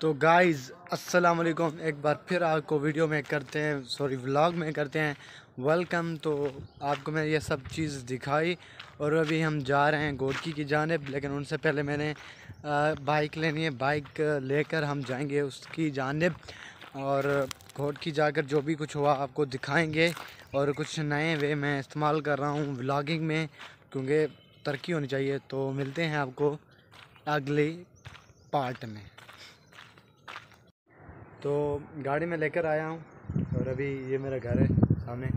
तो गाइस अस्सलाम वालेकुम। एक बार फिर आपको वीडियो में करते हैं सॉरी व्लॉग में करते हैं। वेलकम तो आपको मैं ये सब चीज़ दिखाई और अभी हम जा रहे हैं गोडकी की जानब, लेकिन उनसे पहले मैंने बाइक लेनी है। बाइक लेकर हम जाएँगे उसकी जानब और घोटकी जाकर जो भी कुछ हुआ आपको दिखाएँगे और कुछ नए वे मैं इस्तेमाल कर रहा हूँ व्लॉगिंग में, क्योंकि तरक्की होनी चाहिए। तो मिलते हैं आपको अगले पार्ट में। तो गाड़ी में लेकर आया हूँ और अभी ये मेरा घर है सामने।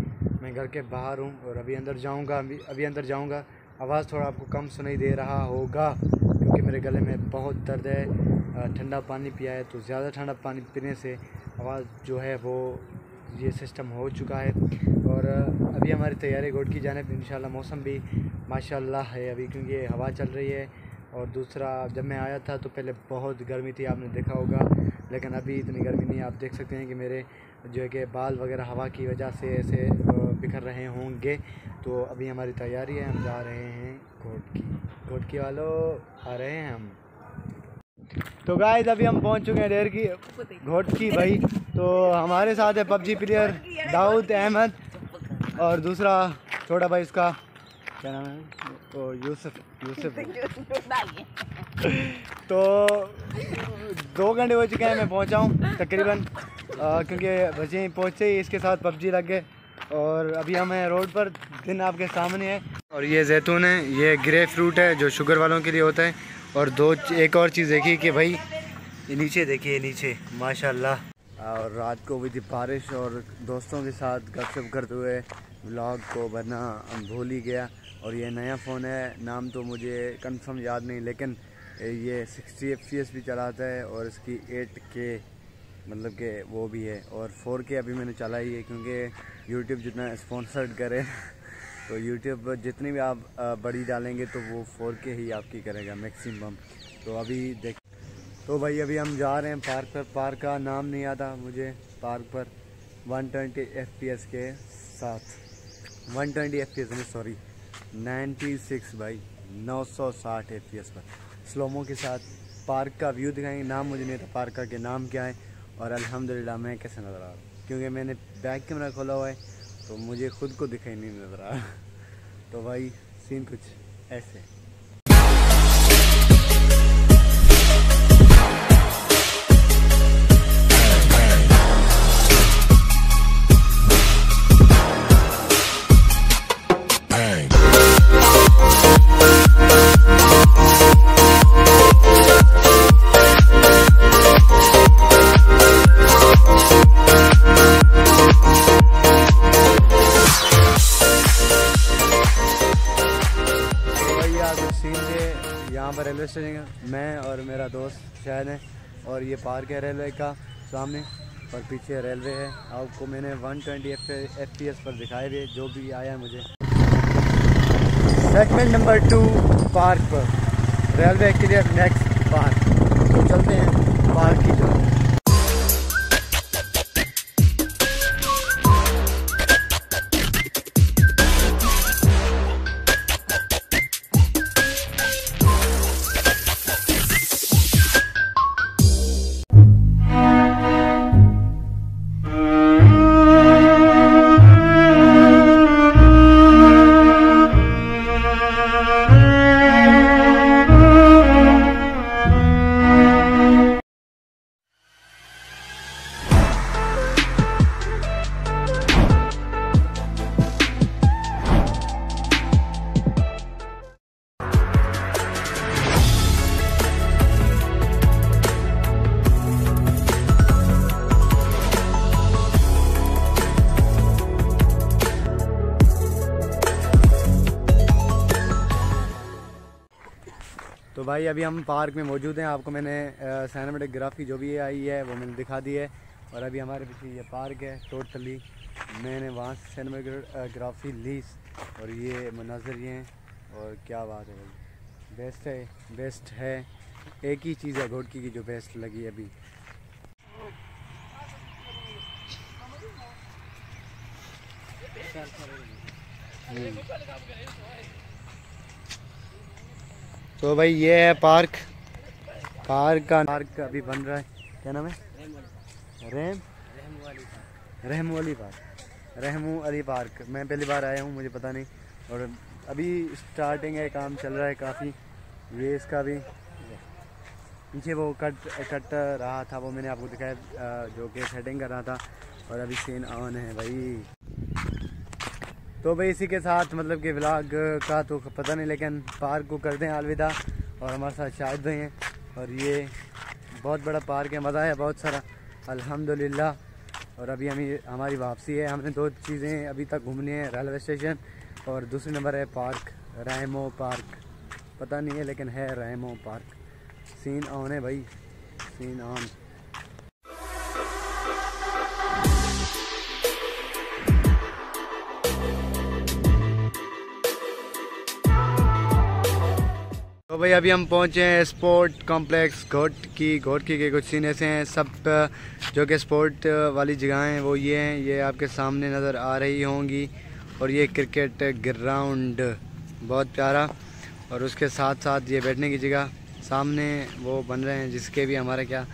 मैं घर के बाहर हूँ और अभी अंदर जाऊँगा, अभी अभी अंदर जाऊँगा। आवाज़ थोड़ा आपको कम सुनाई दे रहा होगा क्योंकि मेरे गले में बहुत दर्द है। ठंडा पानी पिया है तो ज़्यादा ठंडा पानी पीने से आवाज़ जो है वो, ये सिस्टम हो चुका है। और अभी हमारी तैयारी गोड की जाने इन मौसम भी माशाल्लाह है अभी क्योंकि हवा चल रही है। और दूसरा जब मैं आया था तो पहले बहुत गर्मी थी आपने देखा होगा। लेकिन अभी इतनी गर्मी नहीं आप देख सकते हैं कि मेरे जो है कि बाल वगैरह हवा की वजह से ऐसे बिखर रहे होंगे। तो अभी हमारी तैयारी है हम जा रहे हैं घोटकी घोटकी वालों आ रहे हैं हम। तो गाय अभी हम पहुँच चुके हैं डेर की घोटकी भाई तो हमारे साथ है पबजी प्लेयर दाऊद अहमद और दूसरा छोटा भाई इसका क्या नाम है? तो यूसुफ यूसुफ तो दो घंटे हो चुके हैं मैं पहुँचा हूँ तकरीबन। क्योंकि बच्चे पहुँचते ही इसके साथ पबजी लग गए। और अभी हम हैं रोड पर दिन आपके सामने है। और ये जैतून है ये ग्रे फ्रूट है जो शुगर वालों के लिए होता है। और दो एक और चीज़ देखी कि भाई ये नीचे देखिए नीचे माशाल्लाह। और रात को हुई थी बारिश और दोस्तों के साथ गपशप करते हुए व्लॉग को बनना भूल ही गया। और ये नया फ़ोन है, नाम तो मुझे कंफर्म याद नहीं, लेकिन ये सिक्सटी एफपीएस भी चलाता है और इसकी एट के मतलब के वो भी है। और फोर के अभी मैंने चला ही है, क्योंकि यूट्यूब जितना स्पॉन्सर्ड करे तो यूट्यूब जितनी भी आप बड़ी डालेंगे तो वो फोर के ही आपकी करेगा मैक्सिमम तो अभी देख तो भाई अभी हम जा रहे हैं पार्क पर। पार्क का नाम नहीं आता मुझे पार्क पर। 120 एफपीएस के साथ। 120 एफपीएस नहीं सॉरी 96 भाई 960 एफपीएस पर। स्लोमो के साथ पार्क का व्यू दिखाएँगे। नाम मुझे नहीं था पार्क का के नाम क्या है। और अल्हम्दुलिल्लाह, मैं कैसे नज़र आ रहा हूँ? क्योंकि मैंने बैक कैमरा खोला हुआ है तो मुझे खुद को दिखाई नहीं नज़र आ रहा। तो भाई, सीन कुछ ऐसे। रेलवे स्टेशन मैं और मेरा दोस्त शायद है और ये पार्क है रेलवे का सामने और पीछे रेलवे है। आपको मैंने 120 ट्वेंटी एफ़ एस पर दिखाए थे जो भी आया है मुझे। सेगमेंट नंबर टू पार्क पर। रेलवे के लिए नेक्स्ट पार्क तो चलते हैं पार्क की भाई, अभी हम पार्क में मौजूद हैं। आपको मैंने सैनमेटोग्राफी जो भी आई है, वो मैंने दिखा दी है। और अभी हमारे पीछे ये पार्क है टोटली मैंने वहाँ से सैनमेटोग्राफी ली। और ये मनाजर ये हैं। और क्या बात है भाई। बेस्ट है बेस्ट है। एक ही चीज़ है, घोटकी की जो बेस्ट लगी अभी। तो भाई ये है पार्क। पार्क का पार्क अभी बन रहा है। क्या नाम है? रेम। रहमू अली पार्क। रहमू अली पार्क। मैं पहली बार आया हूँ, मुझे पता नहीं। और अभी स्टार्टिंग है, काम चल रहा है काफ़ी। ये इसका भी पीछे वो कट कट रहा था, वो मैंने आपको दिखाया जो कि सेटिंग कर रहा था। और अभी सीन ऑन है भाई। तो भाई इसी के साथ मतलब कि व्लॉग का तो पता नहीं, लेकिन पार्क को कर दें अलविदा। और हमारे साथ शाहिद भाई हैं, और ये बहुत बड़ा पार्क है, मज़ा है बहुत सारा। अल्हम्दुलिल्लाह। और अभी हमें, हमारी वापसी है, हमने दो चीज़ें अभी तक घूमनी है, रेलवे स्टेशन और दूसरे नंबर है पार्क, रैमो पार्क। पता नहीं है, लेकिन है रैमो पार्क। सीन ऑन है भाई, सीन ऑन। भाई अभी हम पहुँचे हैं स्पोर्ट कॉम्प्लेक्स घोट की घोट की के कुछ सीन ऐसे हैं। सब जो कि स्पोर्ट वाली जगह हैं, वो ये हैं। ये आपके सामने नज़र आ रही होंगी। और ये क्रिकेट ग्राउंड, बहुत प्यारा। और उसके साथ साथ ये बैठने की जगह सामने वो बन रहे हैं, जिसके भी हमारा क्या।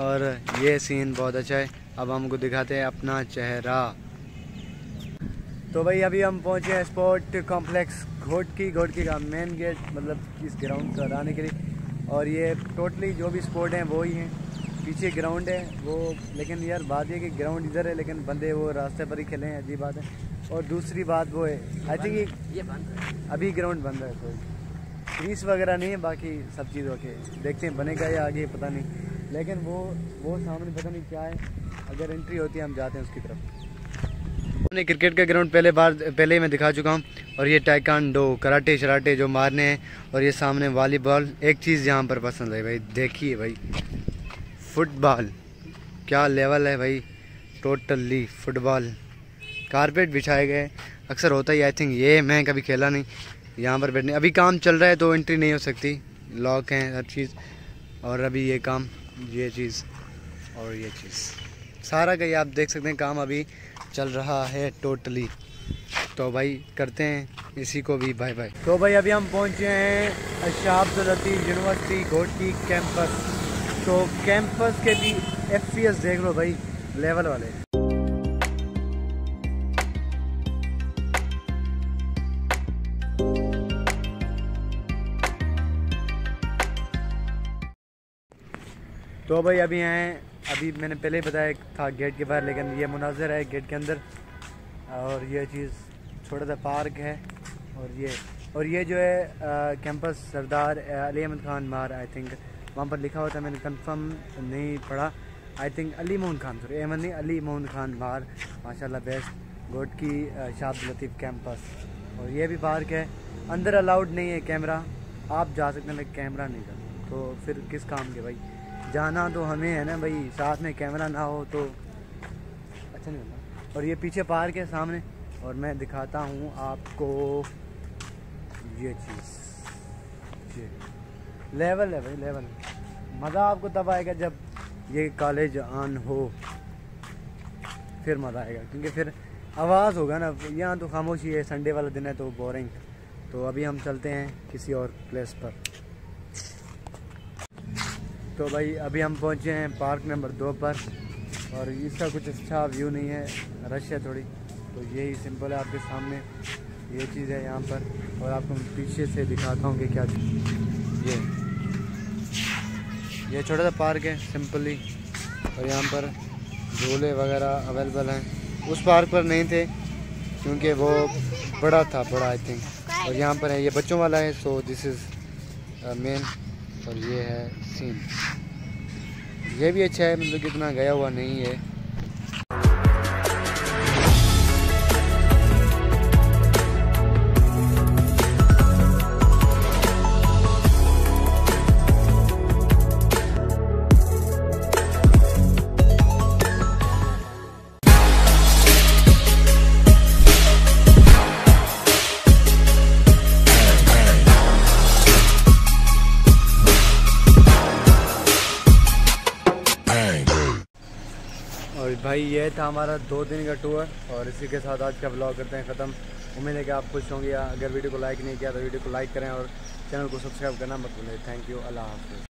और ये सीन बहुत अच्छा है। अब हमको दिखाते हैं अपना चेहरा। तो भाई अभी हम पहुँचे हैं स्पोर्ट कॉम्प्लेक्स घोटकी घोटकी का मेन गेट मतलब इस ग्राउंड पर आने के लिए। और ये टोटली जो भी स्पोर्ट हैं वो ही हैं। पीछे ग्राउंड है वो लेकिन यार बात ये कि ग्राउंड इधर है लेकिन बंदे वो रास्ते पर ही खेले हैं अजीब बात है। और दूसरी बात वो है आई थिंक ये अभी ग्राउंड बंद है कोई। ग्रीस वगैरह नहीं है बाकी सब चीज़ ओके देखते हैं बनेगा या आगे पता नहीं। लेकिन वो वो सामने पता नहीं क्या है। अगर एंट्री होती है हम जाते हैं उसकी तरफ़। मैंने क्रिकेट का ग्राउंड पहले बार, पहले ही मैं दिखा चुका हूँ। और ये टाइकांडो कराटे शराटे जो मारने हैं, और ये सामने वॉलीबॉल एक चीज़ यहाँ पर पसंद है भाई, देखिए भाई। फुटबॉल क्या लेवल है भाई। टोटली फुटबॉल कारपेट बिछाए गए अक्सर होता ही आई थिंक ये मैं कभी खेला नहीं। यहाँ पर बैठने, अभी काम चल रहा है तो एंट्री नहीं हो सकती। लॉक हैं हर चीज़। और अभी ये काम, ये चीज़, और ये चीज़। सारा का आप देख सकते हैं, काम अभी चल रहा है टोटली तो भाई, करते हैं, इसी को भी बाय बाय तो भाई, अभी हम पहुँचे हैं शाह यूनिवर्सिटी घोटी कैंपस तो कैंपस के भी एफ़ देख लो भाई लेवल वाले। तो भाई, अभी हैं अभी मैंने पहले ही बताया था गेट के बाहर, लेकिन ये मुनाजर है गेट के अंदर। और ये चीज़ छोटा सा पार्क है। और ये और ये जो है कैंपस सरदार अली अहमद खान मार आई थिंक वहाँ पर लिखा हुआ था, मैंने कंफर्म नहीं पढ़ा। I think Ali Mohan Khan sorry Ahmad नहीं, अली मोहन खान मार। माशाल्लाह बेस्ट गोट की शाद लतीफ़ कैंपस और ये भी पार्क है। अंदर अलाउड नहीं है कैमरा आप जा सकते हैं, लेकिन कैमरा नहीं जा तो फिर किस काम के भाई? जाना तो हमें है ना भाई, साथ में कैमरा ना हो तो अच्छा नहीं होता। और ये पीछे पार्क है सामने, और मैं दिखाता हूँ आपको ये चीज़। ये। लेवल है भाई लेवल मज़ा आपको तब आएगा जब ये कॉलेज ऑन हो। फिर मज़ा आएगा, क्योंकि फिर आवाज़ होगा ना। यहाँ तो खामोशी है संडे वाला दिन है तो बोरिंग तो अभी हम चलते हैं किसी और प्लेस पर। तो भाई, अभी हम पहुँचे हैं पार्क नंबर दो पर, और इसका कुछ अच्छा व्यू नहीं है, रश है थोड़ी। तो यही सिंपल है, आपके सामने ये चीज़ है यहाँ पर, और आपको मैं पीछे से दिखाता हूँ कि क्या ये ये छोटा सा पार्क है, सिंपली। और यहाँ पर झूले वगैरह अवेलेबल हैं। उस पार्क पर नहीं थे, क्योंकि वो बड़ा था, बड़ा आई थिंक और यहाँ पर है, ये बच्चों वाला है सो दिस इज़ मेन और ये है सीन ये भी अच्छा है मतलब कितना गया हुआ नहीं है। भाई, ये था हमारा दो दिन का टूर और इसी के साथ आज का ब्लॉग करते हैं ख़त्म। उम्मीद है कि आप खुश होंगे। अगर वीडियो को लाइक नहीं किया तो वीडियो को लाइक करें और चैनल को सब्सक्राइब करना मत भूलें। थैंक यू अल्लाह हाफिज़।